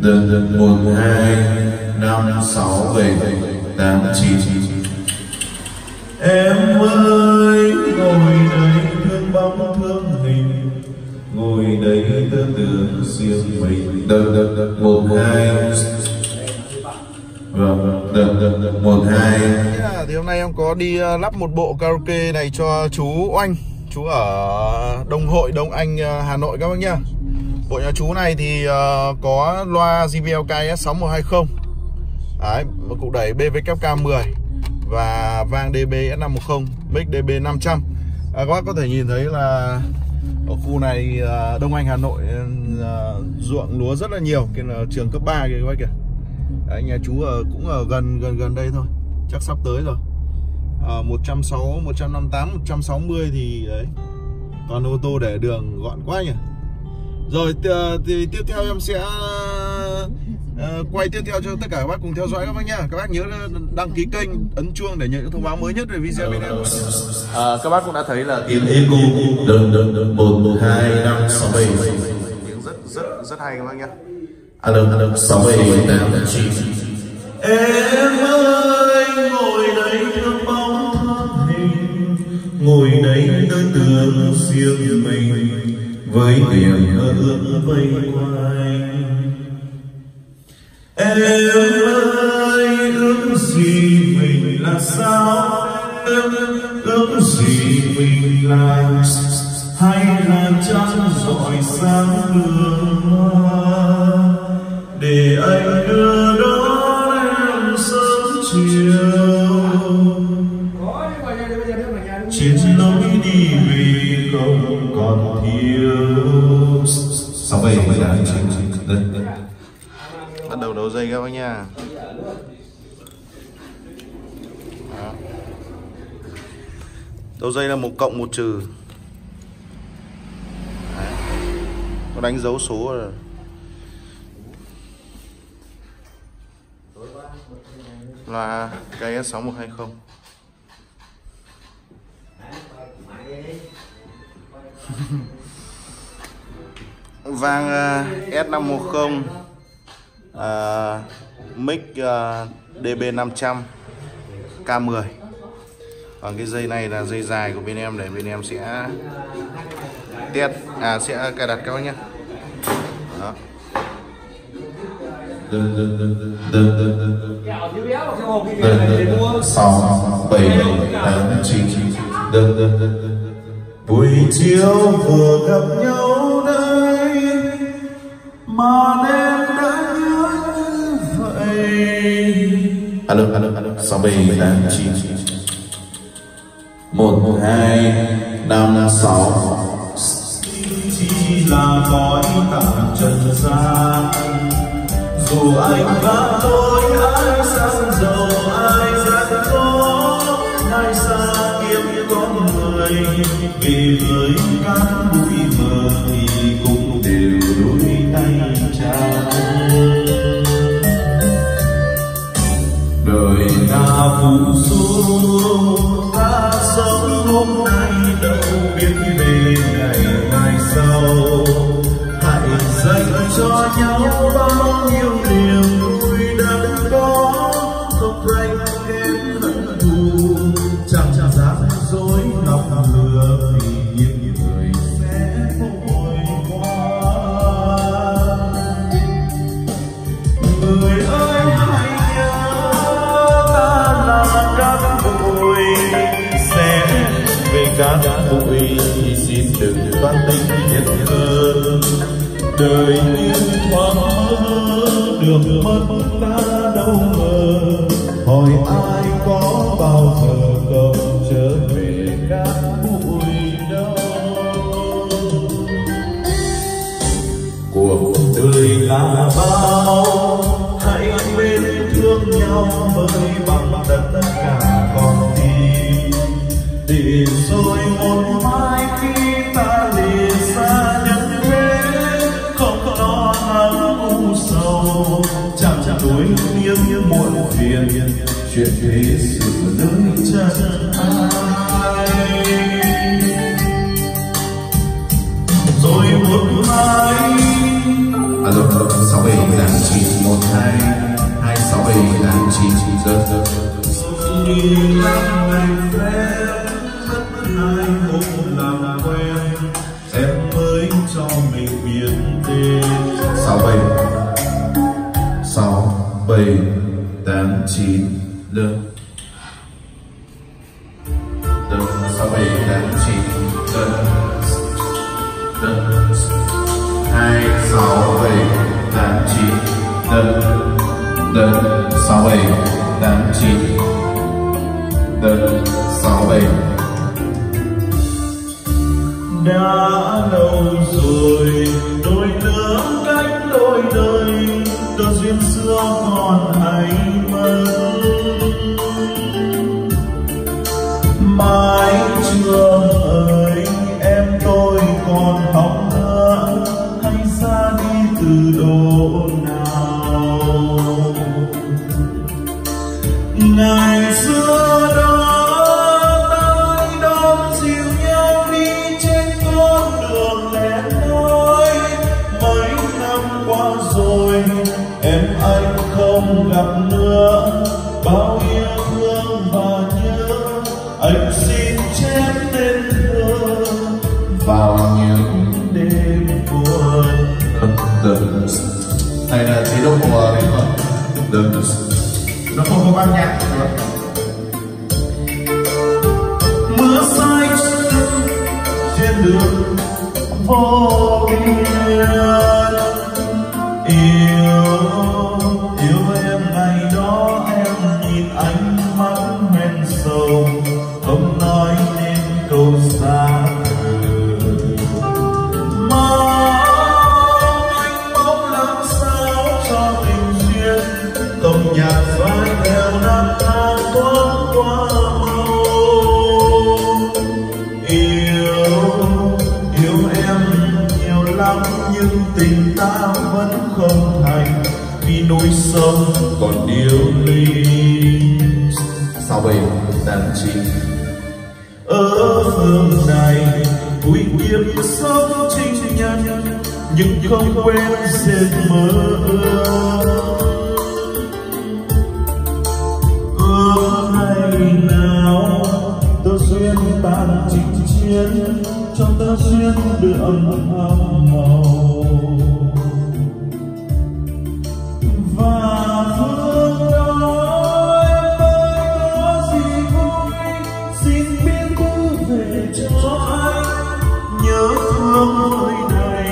Đơn một hai năm sáu bảy tám chín. Em ơi ngồi đây thương bóng thương hình. Ngồi đây tư tưởng riêng mình. Đơn đơn một hai. Vâng, đơn đơn một hai. Thì hôm nay em có đi ờ, lắp một bộ karaoke này cho chú Oanh. Chú ở Đông Hội, Đông Anh, ờ, Hà Nội các bác nhá. Bộ nhà chú này thì uh, có loa JBL KS6120 Đấy, một cụ đẩy BVKK10 Và vang DB S510, mic DB 500 à, Các bác có thể nhìn thấy là ở khu này uh, Đông Anh Hà Nội uh, ruộng lúa rất là nhiều Cái là trường cấp 3 kìa các bác kìa. Đấy, nhà chú ở cũng ở gần gần gần đây thôi Chắc sắp tới rồi. À, 160, 158, 160 thì đấy Toàn ô tô để đường gọn quá nhỉ rồi thì tiếp theo em sẽ uh, quay tiếp theo cho tất cả các bác cùng theo dõi các bác nhá. Các bác nhớ đăng ký kênh, ấn chuông để nhận những thông báo mới nhất về video bên em. À, Các bác cũng đã thấy là tiếng eco đơn đơn đơn một hai năm sáu bảy. Tiếng rất rất rất hay các bác nhá. Alo alo sáu bảy tám chín. Em ơi ngồi đây thương bóng thương hình ngồi đây nơi tưởng riêng mình với niềm mơ ước vây quanh em ơi ước gì mình là sao em ước gì mình là hay là trăng rọi sáng hương hoa để anh đưa đón em sớm chiều trên lối đi vì không còn thiếu. Sáu bảy mới là chín đây. Bắt đầu đấu dây các bác nha. Đấu dây là một cộng một trừ. Nó đánh dấu số rồi. Là KS6120 vang uh, S510 uh, mic uh, DB500 K10 còn cái dây này là dây dài của bên em để bên em sẽ test à sẽ cài đặt các bác nhé. Đó. Vâng, vâng, vâng. Sáu bảy tám chín buổi chiều vừa gặp nhau đây, mà em đã nhớ như vậy. Alo alo alo sáu bảy tám chín một, hai, năm, sáu. Chỉ là gói tặng trần gian. Dù anh và tôi ai sang giàu ai gian khó đây, vì với các bụi mờ thì cũng đều đôi tay chào. Đời ta phụ du ta sống hôm nay đâu biết về ngày mai sau. Hãy dành cho nhau bao nhiêu niềm các bụi thì xin đừng toan tính thiệt hơn. Đời như thoáng mơ đường mất ta phiền chuyện thế sự nơi chân ai rồi một mai alo sáu bảy tám chín một hai hai sáu bảy tám chín giờ giờ nhìn năm ngày phép rất hai hôm làm quen em mới cho mình biết tên sáu bảy sáu bảy tám chín đơn đơn sáu bảy tám chín đơn đơn hai sáu bảy tám chín đơn đơn sáu bảy tám chín đơn sáu bảy đã lâu rồi, đôi lứa cách đôi đời đôi duyên xưa còn mưa say trên đường vô biên yêu yêu em ngày đó, em nhìn ánh mắt men sầu, không nói nên câu xa mong anh mong làm sao cho tình duyên tổng nhạc phai thoáng qua mau yêu yêu em nhiều lắm nhưng tình ta vẫn không thành vì núi sông còn điêu ly sáu bảy tám chín ở phương này vui kiếp sống trinh nhân nhưng không quên dệt mơ. ước được màu và phương đó em ơi có gì vui, xin biết cứ về cho anh nhớ thương nơi này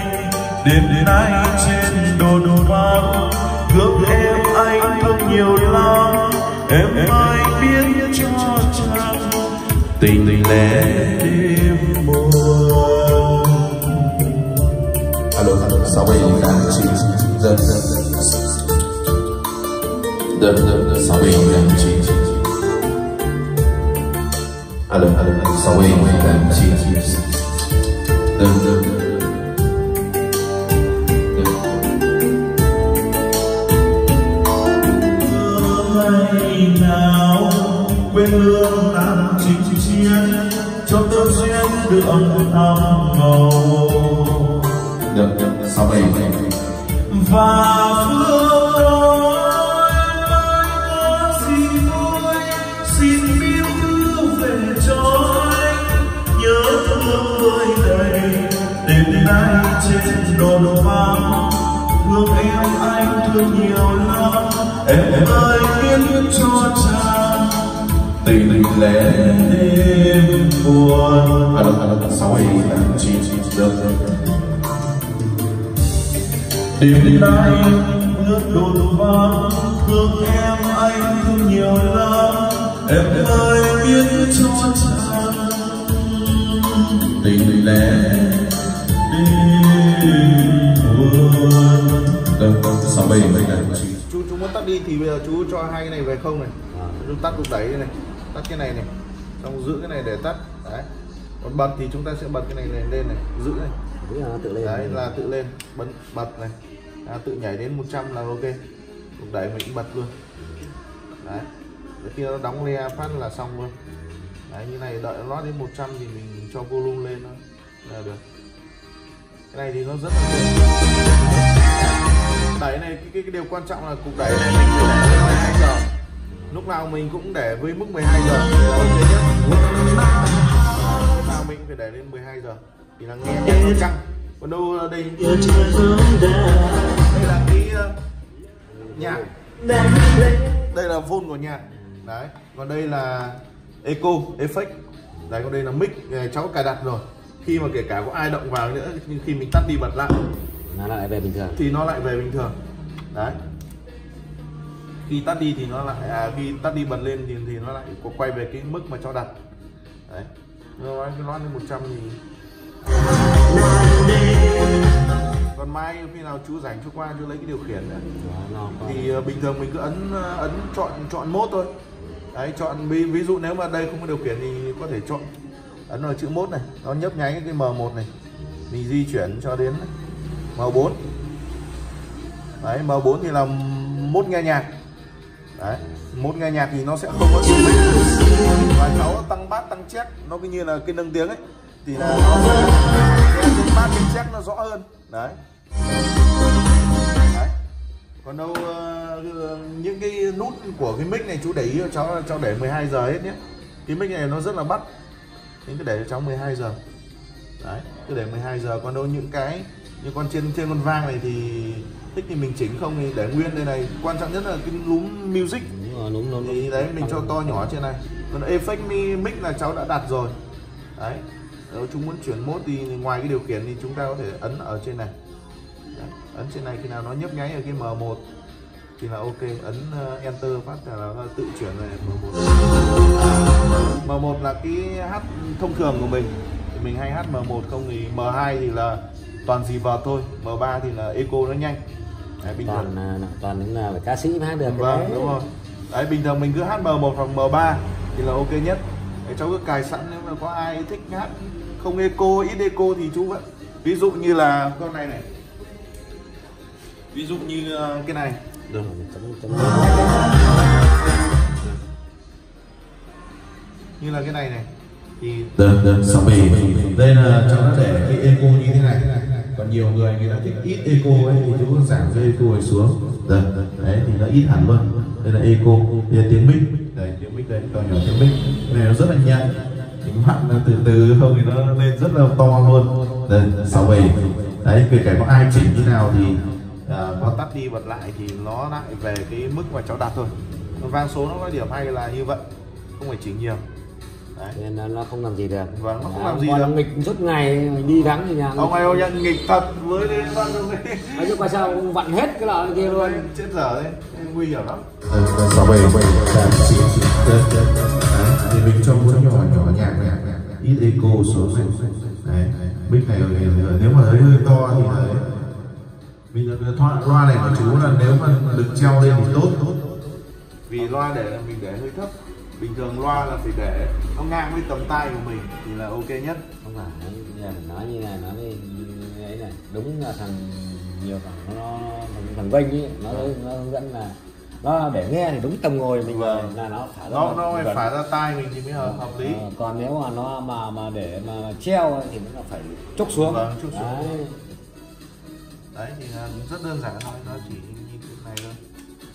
đêm nay trên đồn vang gương em anh thương nhiều lắm. Em ơi biết cho chàng tình lẽ đêm sáu bảy tám chín giờ giờ giờ giờ sáu bảy tám chín alo alo sáu bảy tám chín giờ giờ nào quên lương tan chinh chiến cho tơ duyên được ấm màu 67 và phương có gì vui xin biết thứ về cho anh nhớ thương người đầy đến nay trên đồn vang thương em anh thương nhiều lắm em ơi khiến cho cha tình lẻ đêm buồn à đâu à đâu sáu bảy tám chín được đêm nay nước đồn vắng thương em anh thương nhiều lắm. Em ơi biết cho chàng tình lẽ đêm buồn. Được sáu bảy chín chú chú muốn tắt đi thì bây giờ chú cho hai cái này về không này. Chú tắt nút đẩy này tắt cái này này. Xong giữ cái này để tắt. Đấy. Còn bật thì chúng ta sẽ bật cái này, này lên này giữ này. Tự lên. Đấy là tự lên. Bật bật này à, tự nhảy đến 100 là ok. Lúc đấy mình bật luôn. Đấy. Để khi nó đóng le phát là xong luôn. Đấy như này đợi nó đến 100 thì mình cho volume lên thôi. Là được. Cái này thì nó rất là dễ đẩy này cái, cái, cái điều quan trọng là cục đẩy này mình để 12 giờ. Lúc nào mình cũng để với mức 12 giờ. Thì là ok nhất lúc nào mình phải để lên 12 giờ. Thì là nghe nhạc nó căng còn đâu đây? Là cái uh, nhạc. Đây là vôn của nhạc. Đấy còn đây là echo effect. Đấy còn đây là mic này, cháu cài đặt rồi. Khi mà kể cả có ai động vào nữa nhưng khi mình tắt đi bật lại. Nó lại về bình thường. Thì nó lại về bình thường. Đấy. Khi tắt đi thì nó lại à, khi tắt đi bật lên thì, thì nó lại có quay về cái mức mà cho đặt. Đấy. Nó nói nó lên 100 thì còn mai khi nào chú rảnh chú qua chú lấy cái điều khiển nữa nó có- thì ờ, bình thường mình cứ ấn ờ, ấn chọn chọn mốt thôi. Đấy chọn ví, ví dụ nếu mà đây không có điều khiển thì có thể chọn ấn vào chữ mốt này. Nó nhấp nháy cái M1 này. Mình di chuyển cho đến M4 đấy M4 thì là mốt nghe nhạc. Đấy mốt nghe nhạc thì nó sẽ không có mic và cháu tăng bass tăng check. Nó cứ như là cái nâng tiếng ấy. Thì là nó sẽ nghe tiếng bass tiếng check nó rõ hơn. Đấy còn đâu ờ, những cái nút của cái mic này chú để ý cho cháu là cháu để 12 giờ hết nhé. Cái mic này nó rất là bắt. Những cái để cho cháu 12 giờ. Đấy cứ để 12 giờ. Còn đâu những cái như con trên trên con vang này thì thích thì mình chỉnh không thì để nguyên đây này. Quan trọng nhất là cái núm music. Đúng rồi đúng đúng thì đấy mình cho to nhỏ trên này. Còn effect mi- mic là cháu đã đặt rồi. Đấy nếu chúng muốn chuyển mốt thì ngoài cái điều khiển thì chúng ta có thể ấn ở trên này. Ấn trên này khi nào nó nhấp nháy ở cái M1 thì là ok. Ấn ờ, enter phát là nó tự chuyển về M1 M1 là cái hát thông thường của mình. Thì mình hay hát M1 không thì M2 thì là toàn gì vào thôi. M3 thì là echo nó nhanh. Đấy, bình thường. toàn là toàn những là phải ca sĩ hát được vâng đấy. đúng rồi. Đấy bình thường mình cứ hát M1 hoặc M3 thì là ok nhất. Đấy, cháu cứ cài sẵn nếu mà có ai thích hát không echo ít echo thì chú vẫn. Ví dụ như là con này này ví dụ như ờ, cái này. Được như là cái này này thì Đợt, đợt sau bì Đây là cháu để cái eco như thế này. Còn nhiều người người ta thích ít eco ấy Thì chú giảm cái eco này xuống. Đấy, đấy thì nó ít hẳn luôn. Đây là eco, đây là tiếng mic. Đây tiếng mic đây, to nhỏ tiếng mic. Này nó rất là nhanh. Chính bạn từ từ không thì nó lên rất là to luôn. Đây, sau bì Đấy, kể cả có ai chỉnh như nào thì à, có tắt đi bật lại thì nó lại về cái mức mà cháu đặt thôi. Vang số nó có điểm hay là như vậy không phải chỉnh nhiều. Đấy. Nên nó, nó không làm gì được. Vâng, nó không Đó, làm gì được. nghịch suốt ngày mình đi thắng thì nhà ông ông nhận nghịch thật với đến văn ấy. Chứ qua sao ông vặn hết cái loại kia luôn. Chết dở đấy nguy hiểm lắm. Sáu bảy tám chín đấy thì mình cho mũi nhỏ nhỏ nhạc nhạc ít eco xuống. Đấy mic này nếu mà thấy hơi to thì là bây giờ thoại loa này của chú là nếu mà được treo lên thì tốt. Vì loa để là mình để hơi thấp. Bình thường loa là phải để nó ngang với tầm tay của mình thì là ok nhất. Không phải giờ mình nói như này nói với ấy này. Đúng là thằng nhiều thằng nó thằng, thằng vinh ấy nó nó hướng dẫn là nó để nghe thì đúng tầm ngồi mình Vâng. là nó phải nó nó phải phả ra tai mình thì mới hợp, hợp lý. Ờ, còn nếu mà nó mà mà để mà treo thì nó là phải chúc xuống. Vâng, trúc xuống. Đấy. Đấy thì là rất đơn giản thôi nó chỉ như thế này thôi.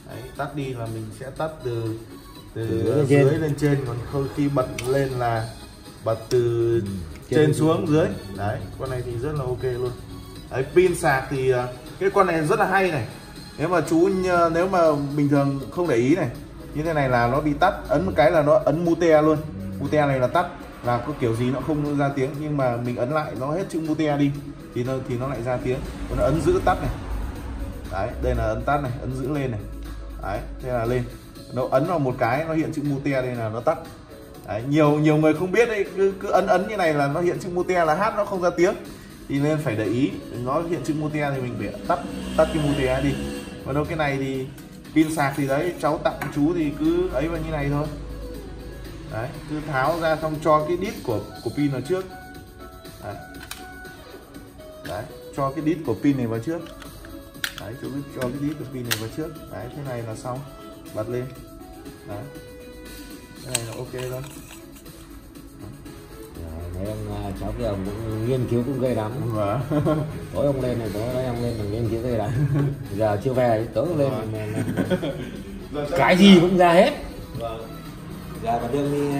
Đấy tắt đi là mình sẽ tắt từ từ dưới lên dưới, trên. lên trên. Còn không khi bật lên là bật từ trên, trên xuống dưới. Đấy con này thì rất là ok luôn. Đấy pin sạc thì à, cái con này rất là hay này. Nếu mà chú nhờ- nếu mà bình thường không để ý này như thế này là nó bị tắt. Ấn một cái là nó ấn mute luôn. Mute này là tắt là có kiểu gì nó không ra tiếng nhưng mà mình ấn lại nó hết chữ mute đi thì nó thì nó lại ra tiếng. Còn nó ấn giữ tắt này. Đấy đây là ấn tắt này ấn giữ lên này. Đấy thế là lên. Nó ấn vào một cái nó hiện chữ mute đây là nó tắt. Đấy, nhiều nhiều người không biết đấy cứ, cứ ấn ấn như này là nó hiện chữ mute là hát nó không ra tiếng. Thì nên phải để ý nó hiện chữ mute thì mình phải tắt tắt cái mute đi. Còn đâu cái này thì pin sạc thì đấy cháu tặng chú thì cứ ấy vào như này thôi đấy cứ tháo ra xong cho cái đít của của pin vào trước. Đấy. đấy cho cái đít của pin này vào trước. Đấy chú cứ cho cái đít của pin này vào trước. Đấy thế này là xong. Bật lên. Đấy. Cái này là ok Rồi, mấy ông à, cháu kia ông cũng nghiên cứu cũng gây lắm. Và tối ông lên này tối nay ông lên là nghiên cứu gây lắm. Giờ chưa về tối lên. Vâng. là- là- Giờ chắc- cái gì cũng ra hết. Vâng. Giờ còn đương đi